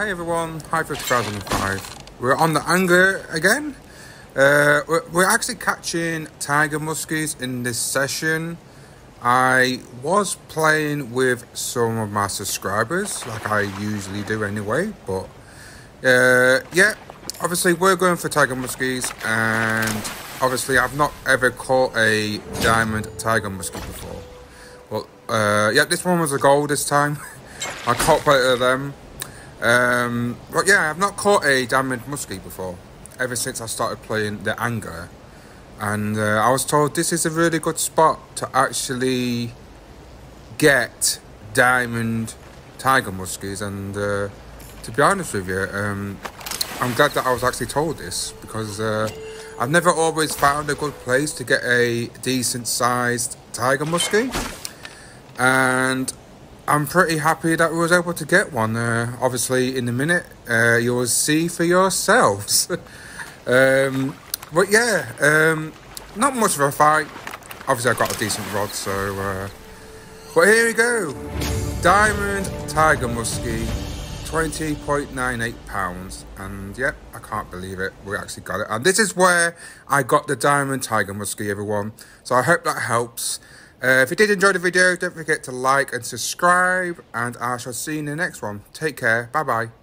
Hey everyone, Heifield 2005. We're on the Angler again. Uh, we're, we're actually catching tiger muskies in this session. I was playing with some of my subscribers, like I usually do anyway, but uh, yeah, obviously we're going for tiger muskies, and obviously I've not ever caught a diamond tiger muskie before. Well, uh, yeah, this one was a gold this time. I caught both of them. Um, but yeah, I've not caught a diamond muskie before, ever since I started playing the angler. And uh, I was told this is a really good spot to actually get diamond tiger muskies. And uh, to be honest with you, um, I'm glad that I was actually told this because uh, I've never always found a good place to get a decent sized tiger muskie. And I'm pretty happy that we was able to get one. Uh, obviously, in a minute, uh, you'll see for yourselves. um, but yeah, um, not much of a fight. Obviously, I got a decent rod, so. Uh, but here we go. Diamond Tiger Muskie, 20.98 pounds. And yep, I can't believe it. We actually got it. And this is where I got the Diamond Tiger Muskie, everyone. So I hope that helps. Uh, if you did enjoy the video, don't forget to like and subscribe, and I shall see you in the next one. Take care. Bye bye.